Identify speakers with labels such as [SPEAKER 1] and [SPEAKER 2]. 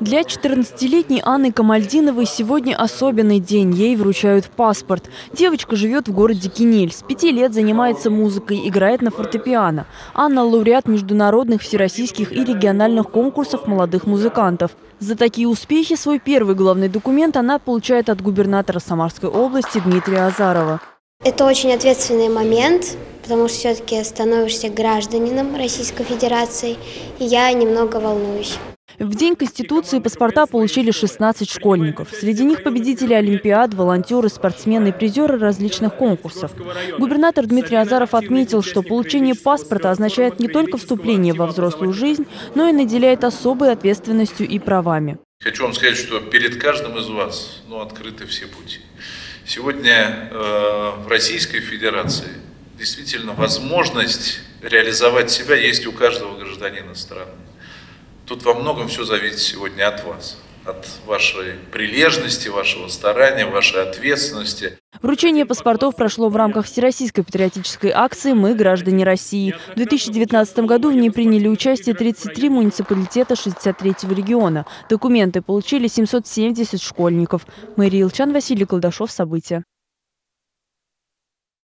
[SPEAKER 1] Для 14-летней Анны Камальдиновой сегодня особенный день. Ей вручают паспорт. Девочка живет в городе Кинель. С пяти лет занимается музыкой, играет на фортепиано. Анна – лауреат международных, всероссийских и региональных конкурсов молодых музыкантов. За такие успехи свой первый главный документ она получает от губернатора Самарской области Дмитрия Азарова.
[SPEAKER 2] Это очень ответственный момент, потому что все-таки становишься гражданином Российской Федерации, и я немного волнуюсь.
[SPEAKER 1] В День Конституции паспорта получили 16 школьников. Среди них победители Олимпиад, волонтеры, спортсмены и призеры различных конкурсов. Губернатор Дмитрий Азаров отметил, что получение паспорта означает не только вступление во взрослую жизнь, но и наделяет особой ответственностью и правами.
[SPEAKER 3] Хочу вам сказать, что перед каждым из вас ну, открыты все пути. Сегодня э, в Российской Федерации действительно возможность реализовать себя есть у каждого гражданина страны. Тут во многом все зависит сегодня от вас, от вашей прилежности, вашего старания, вашей ответственности.
[SPEAKER 1] Вручение паспортов прошло в рамках Всероссийской патриотической акции «Мы – граждане России». В 2019 году в ней приняли участие 33 муниципалитета 63-го региона. Документы получили 770 школьников. Мария Илчан, Василий Колдашов. События.